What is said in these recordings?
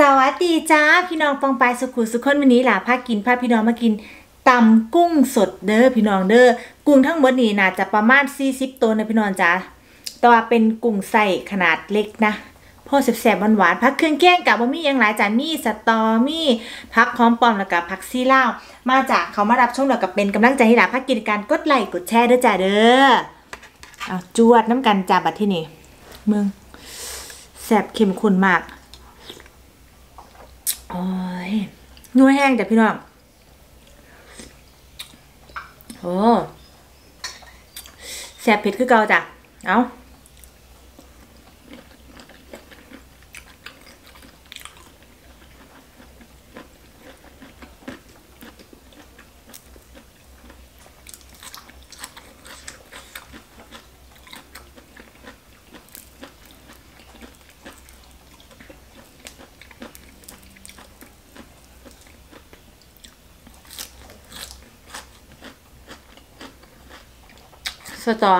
สวัสดีจ้าพี่น้องปองปายสุขุสุขคนวันนี้ล่ะพากินพาพี่น้องมากินตำกุ้งสดเด้อพี่น้องเด้อกุ้งทั้งหมดนี่น่าจะประมาณ 40 ตัวนะพี่น้องจ้าแต่ว่าเป็นกุ้งใส่ขนาดเล็กนะพ่อแสบๆหวานๆพักเครื่องแกงกับว่ามีอย่างหลายจ้ามีสตอมีพักหอมปอมแล้วก็พักซีเล่ามาจากเขามารับชมแล้วก็เป็นกำลังใจให้ล่ะพักกินการกดไลค์กดแชร์เด้อจ้าเด้อเอาจวดน้ำกันจ้าบัดที่นี่มึงแสบเข้มข้นมาก โอ้ยนัวแห้งจ้ะพี่น้องโอ้แสบเผ็ดคือเกาจ้ะ เอา้า ตอ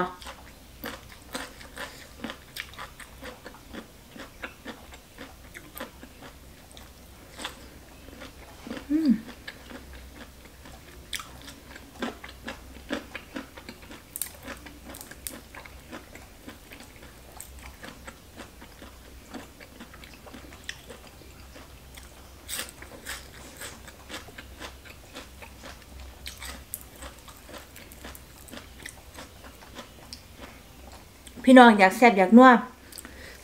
พี่น้องอยากแซ่บอยากนัว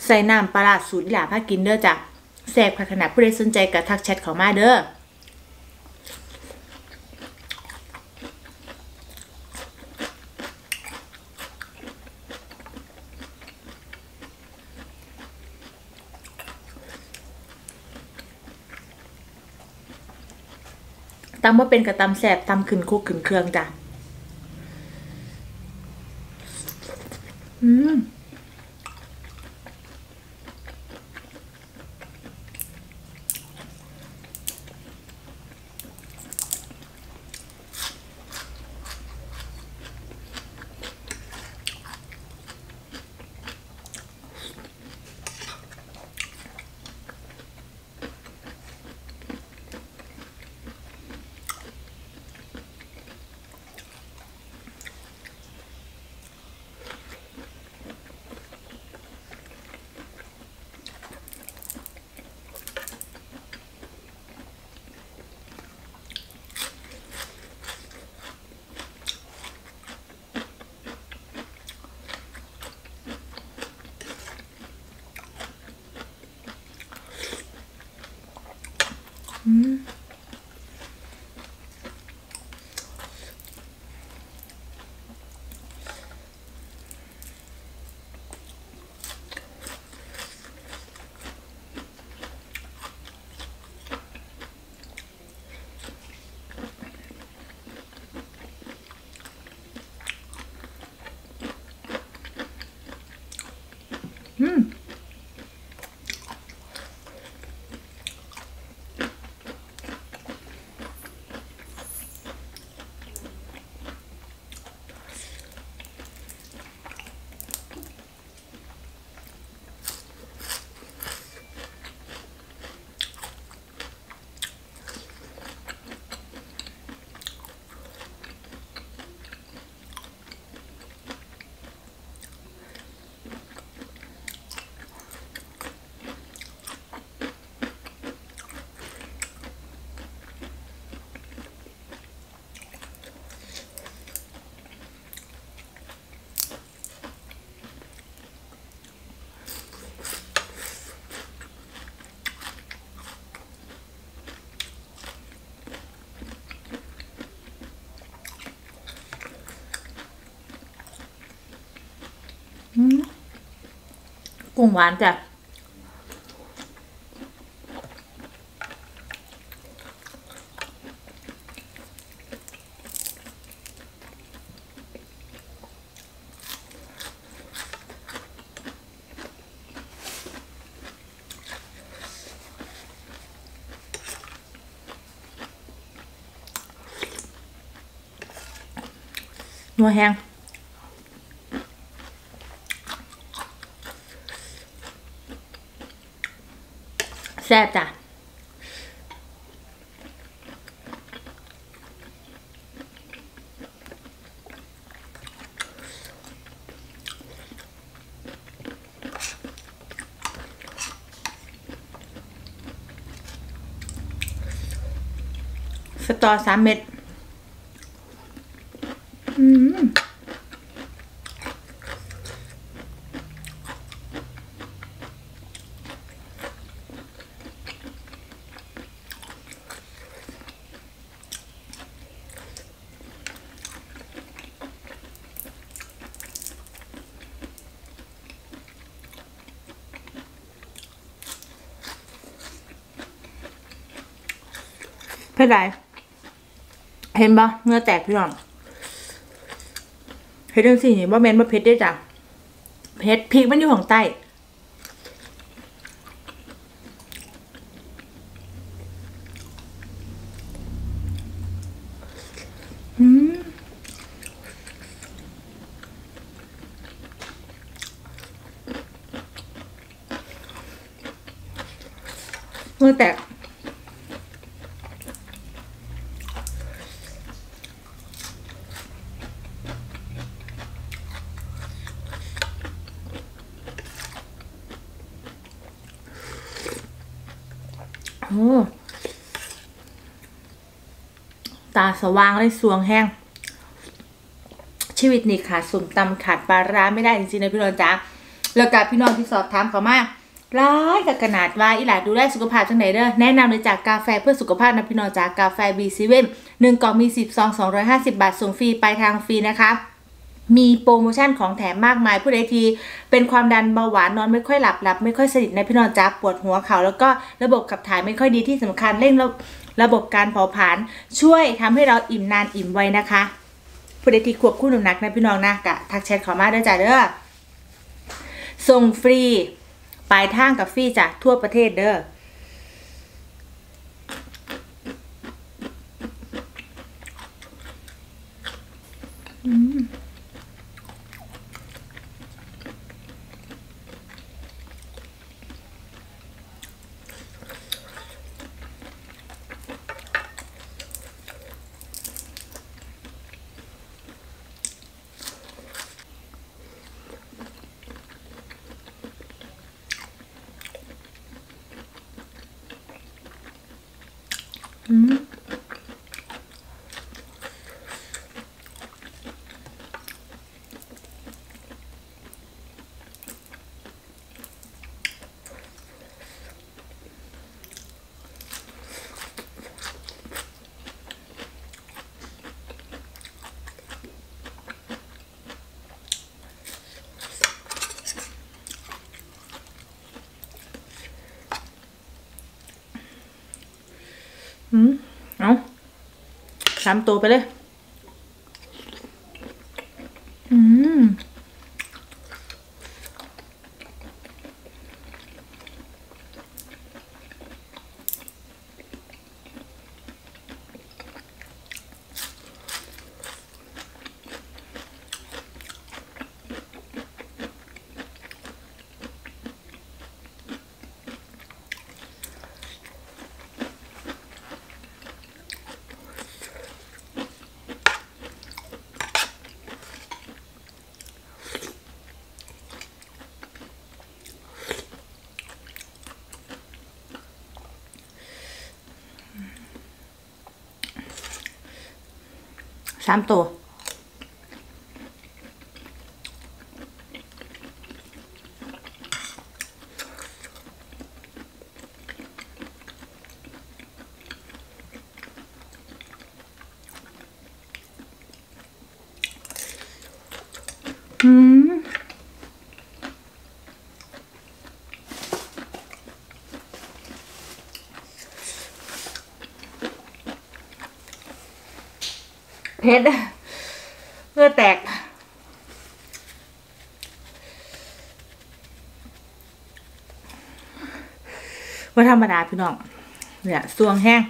ใส่น้ำปลาสูตรหลาพากินเด้อจ้ะแซ่บขนาดผู้ใดสนใจก็ทักแชทเขามาเด้อตำว่าเป็นกระตำแซ่บตำขึ้นคุกขึ้นเครื่องจ้ะ กุ้งหวานจ้ะนัวแห้ง แซ่บจ้ะสตอสามเม็ด อืม ผ็ดไรเห็นปะเนื้อแตกพี่น้องเผ็ดจังสี่นี่ว่าแมนว่าเผ็ดได้จ้ะเผ็ดพริกมันอยู่ของใต้เมื่อแตก ตาสว่างเลยสวงแห้ง ชีวิตนี่ขาดสมตำขาดปลาร้าไม่ได้จริงๆนะพี่น้องจ๋าแล้วกับพี่น้องที่สอบถามเขามากร้ายกับขนาดว่าอีหลาดูแลสุขภาพจังไหนเด้อแนะนำเลยจากกาแฟเพื่อสุขภาพนะพี่น้องจ๋ากาแฟบีซีเว่นหนึ่งกล่องมีสิบซองสองร้อยห้าสิบบาทส่งฟรีไปทางฟรีนะคะ มีโปรโมชั่นของแถมมากมายผู้ใดทีเป็นความดันเบาหวานนอนไม่ค่อยหลับหลับไม่ค่อยสนิทในพี่นองจ้าปวดหัวเขา แล้วก็ระบบขับถ่ายไม่ค่อยดีที่สำคัญเร่งระระบบการเผาผลาญช่วยทำให้เราอิ่มนานอิ่มไวนะคะผู้ใดทีควบคู่หน้ำหนักนะพี่น้องนะกะทักแชทขอมาเด้อจ้าเด้อส่งฟรีปลายทางกับฟรีจ้ะทั่วประเทศเด้อ อืม อืมเอาสามตัวไปเลย อืม สามตัวอืม เพ ชรเพื่อแตก ว่าธรรมดาพี่น้อง เนี่ยสวงแห้ง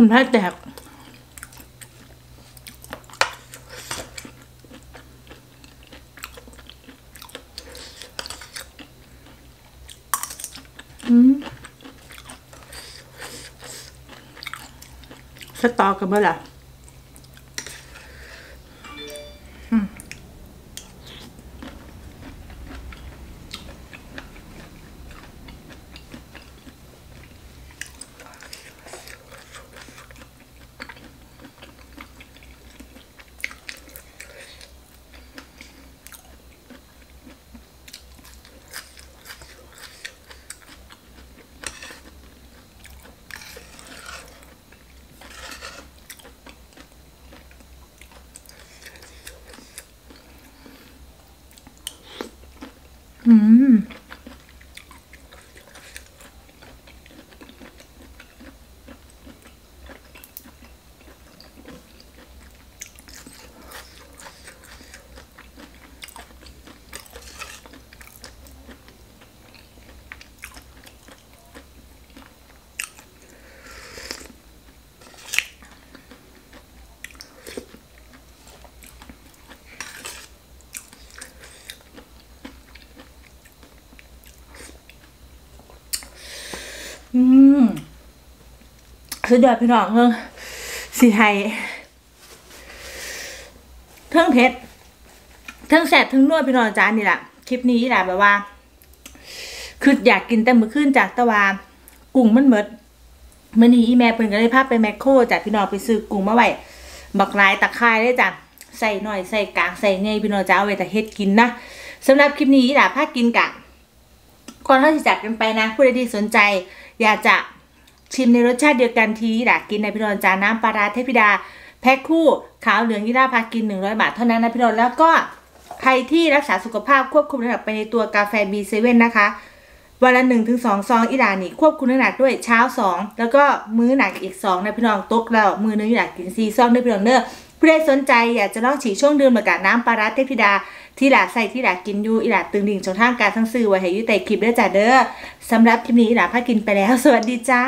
น้ำลายแตกอืมสตอกันเมื่อไหร่ อืมสุดยอดพี่น้องเฮ้งสีไทยเทิงเพชรเทิงแสบเทิงนวดพี่น้องจานนี่แหละคลิปนี้แหละแบบว่า คืออยากกินแต่มือขึ้นจากตะวากุ้งมันเมดมื่อนี้อีแม่เพิ่นก็เลยพาไปแมคโครจากพี่น้องไปซื้อกุ้งมาไว้บักลายตะไคร้ได้จ้ะใส่หน่อยใส่กลางใส่ไงพี่น้องจะเอาไว้แต่เฮ็ดกินนะสำหรับคลิปนี้ล่ะพากินกะก่อนที่จะจากกันไปนะผู้ใดที่สนใจ อยากจะชิมในรสชาติเดียวกันทีอยากกินในพี่ดอนจานน้ำปลาร้าเทพิดา แพ็คคู่ขาวเหลืองยี่ราพากิน 100 บาทเท่านั้นนะพี่ดอนแล้วก็ใครที่รักษาสุขภาพควบคุมน้ำหนักไปในตัวกาแฟ B7 นะคะวันละหนึ่งถึงสองซองอีหลานี่ควบคุมน้ำหนักด้วยเช้าสองแล้วก็มื้อหนักอีกสองนะพี่น้องตกแล้วมือนึงอยากกินซีซองด้วยพี่น้องเนอะผู้ใดสนใจอยากจะลองฉีช่วงดื่มกับน้ำปลาร้าเทพิดา ที่หลาใส่ที่หลากินอยู่อีหลาตึงดิ่งช่องทางการทั้งซื้อไว้ให้ยุ่แต่คลิปด้อจ้าเด้อสำหรับคลิปนี้อีหลาพากินไปแล้ว สวัสดีจ้า